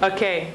Okay,